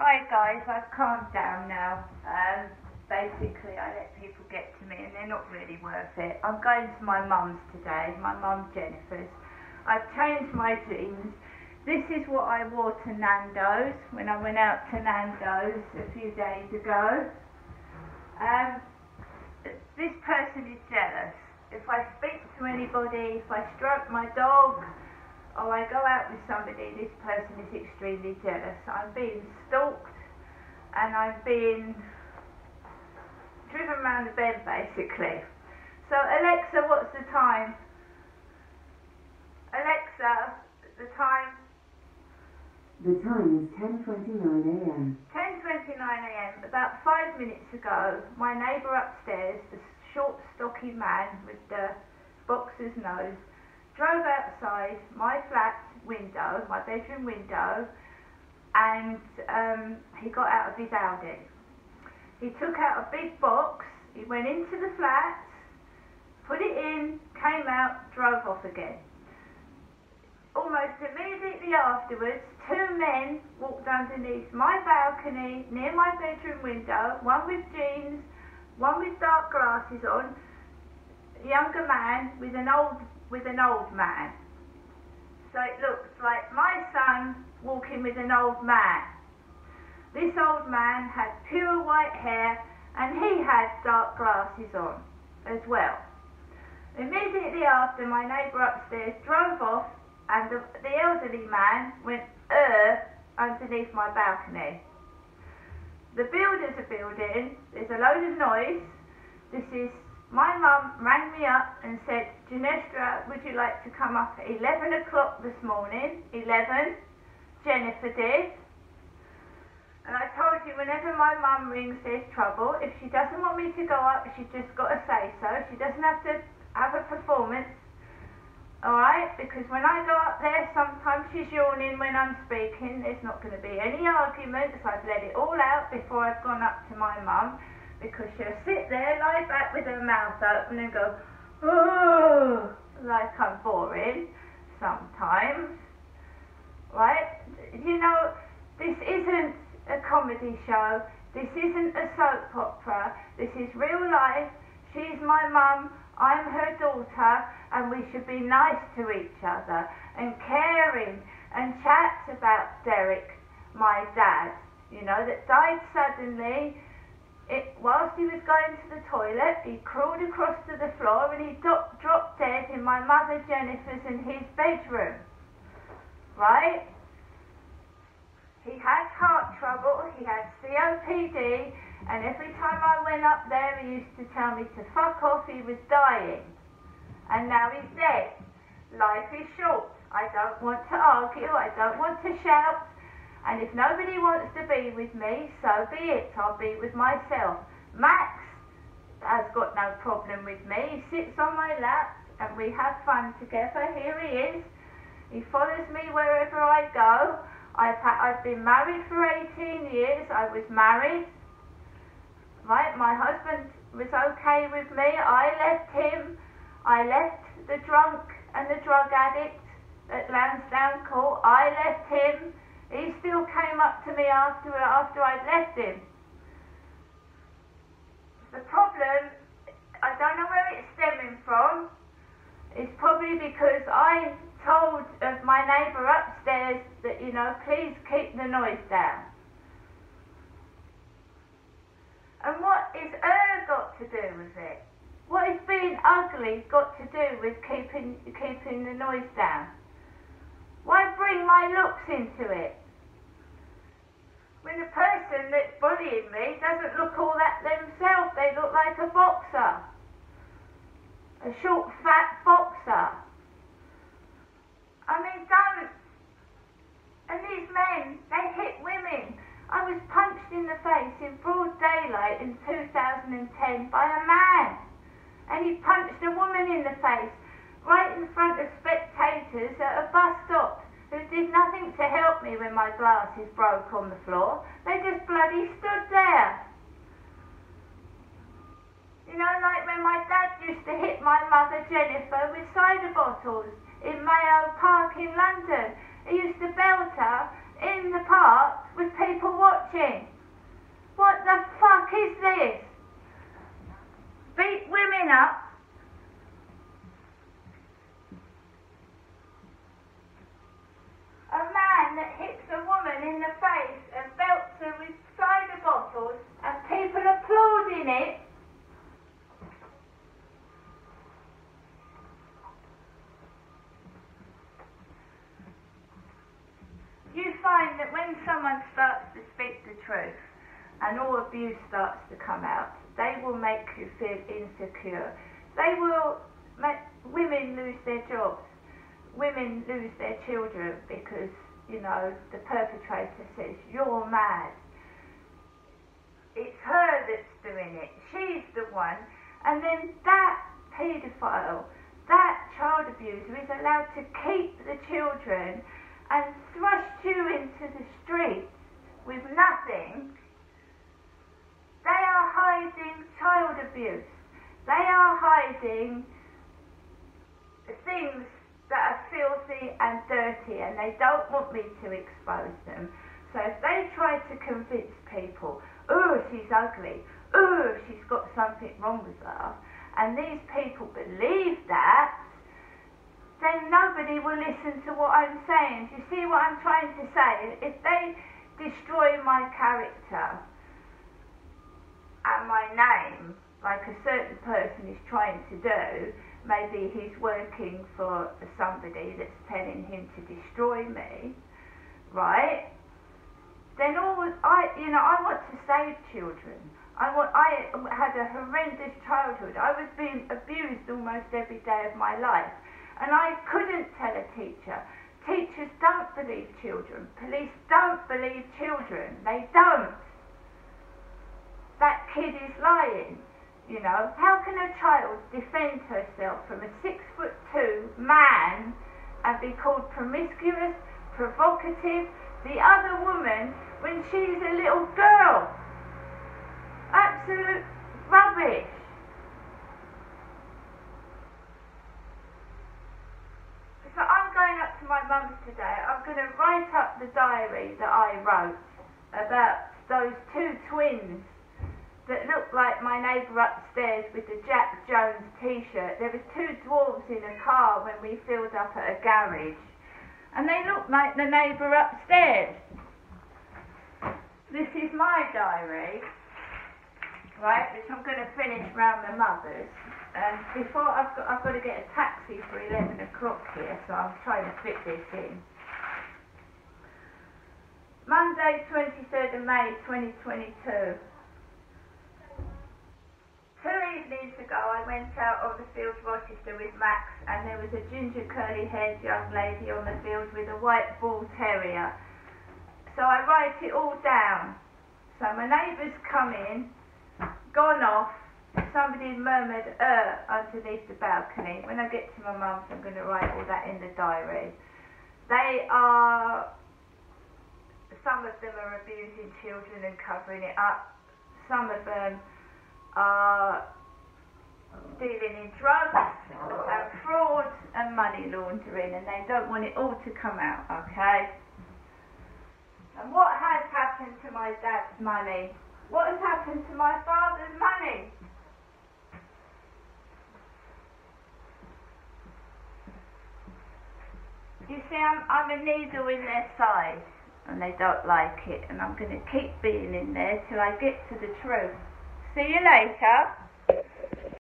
Hi guys, I've calmed down now. Um, basically, I let people get to me and they're not really worth it. I'm going to my mum's today, my mum Jennifer's. I've changed my jeans. This is what I wore to Nando's when I went out to Nando's a few days ago. Um, this person is jealous. If I speak to anybody, if I stroke my dog, or I go out with somebody, this person is extremely jealous. I'm being stalked and I'm being driven around the bed basically. So Alexa, what's the time? Alexa, the time? The time is 10.29 a.m. 10.29am. About five minutes ago, my neighbour upstairs, the short stocky man with the boxer's nose, drove outside my flat window, my bedroom window, and um, he got out of his Audi. He took out a big box, he went into the flat, put it in, came out, drove off again. Almost immediately afterwards, two men walked underneath my balcony near my bedroom window, one with jeans, one with dark glasses on, younger man with an old with an old man. So it looks like my son walking with an old man. This old man had pure white hair and he had dark glasses on as well. Immediately after, my neighbour upstairs drove off and the, the elderly man went uh underneath my balcony. The builders are building, there's a load of noise. This is my mum rang me up and said, Ginestra, would you like to come up at 11 o'clock this morning? 11. Jennifer did. And I told you, whenever my mum rings, there's trouble. If she doesn't want me to go up, she's just got to say so. She doesn't have to have a performance. Alright? Because when I go up there, sometimes she's yawning when I'm speaking. There's not going to be any arguments. I've let it all out before I've gone up to my mum because she'll sit there, lie back with her mouth open and go, oh, like I'm boring sometimes. Right? You know, this isn't a comedy show. This isn't a soap opera. This is real life. She's my mum. I'm her daughter. And we should be nice to each other and caring and chat about Derek, my dad, you know, that died suddenly it, whilst he was going to the toilet, he crawled across to the floor and he do- dropped dead in my mother Jennifer's in his bedroom. Right? He had heart trouble, he had COPD, and every time I went up there, he used to tell me to fuck off, he was dying. And now he's dead. Life is short. I don't want to argue, I don't want to shout, and if nobody wants to be with me, so be it. I'll be with myself. Max has got no problem with me. He sits on my lap and we have fun together. Here he is. He follows me wherever I go. I've, I've been married for 18 years. I was married. Right, my husband was okay with me. I left him. I left the drunk and the drug addict at Lansdowne Court. I left him. He still came up to me after after I'd left him. The problem, I don't know where it's stemming from. It's probably because I told of my neighbour upstairs that you know, please keep the noise down. And what is er got to do with it? What is being ugly got to do with keeping keeping the noise down? Why bring my looks into it? Person that's bullying me doesn't look all that themselves, they look like a boxer. A short, fat boxer. I mean, don't. And these men, they hit women. I was punched in the face in broad daylight in 2010 by a man. And he punched a woman in the face right in front of spectators at a bus stop who did nothing to help me when my glasses broke on the floor. They just bloody stood there. You know, like when my dad used to hit my mother Jennifer with cider bottles in Mayow Park in London. He used to belt her in the park with people watching. What the fuck is this? Beat women up. A man that hits a woman in the face and belts her with cider bottles and people applauding it. You find that when someone starts to speak the truth and all abuse starts to come out, they will make you feel insecure. They will make women lose their jobs. Women lose their children because, you know, the perpetrator says, You're mad. It's her that's doing it. She's the one. And then that paedophile, that child abuser is allowed to keep the children and thrust you into the streets with nothing. They are hiding child abuse. They are hiding things that are filthy and dirty and they don't want me to expose them. So if they try to convince people, oh, she's ugly, oh, she's got something wrong with her, and these people believe that, then nobody will listen to what I'm saying. Do you see what I'm trying to say? If they destroy my character and my name, like a certain person is trying to do, maybe he's working for somebody that's telling him to destroy me, right? Then all I, you know, I want to save children. I want. I had a horrendous childhood. I was being abused almost every day of my life, and I couldn't tell a teacher. Teachers don't believe children. Police don't believe children. They don't. That kid is lying. You know, how can a child defend herself from a six foot two man and be called promiscuous, provocative, the other woman when she's a little girl? Absolute rubbish. So I'm going up to my mum's today. I'm going to write up the diary that I wrote about those two twins that looked like my neighbour upstairs with the Jack Jones t-shirt. There was two dwarves in a car when we filled up at a garage. And they looked like the neighbour upstairs. This is my diary, right, which I'm going to finish round my mother's. And before I've got, I've got to get a taxi for 11 o'clock here, so I'm trying to fit this in. Monday, 23rd of May, 2022. Evenings ago, I went out on the field Rochester with Max, and there was a ginger curly haired young lady on the field with a white bull terrier. So I write it all down. So my neighbour's come in, gone off, somebody murmured, er, underneath the balcony. When I get to my mum's, I'm going to write all that in the diary. They are, some of them are abusing children and covering it up. Some of them are dealing in drugs and fraud and money laundering, and they don't want it all to come out, okay? And what has happened to my dad's money? What has happened to my father's money? You see, I'm, I'm a needle in their side, and they don't like it, and I'm going to keep being in there till I get to the truth. See you later.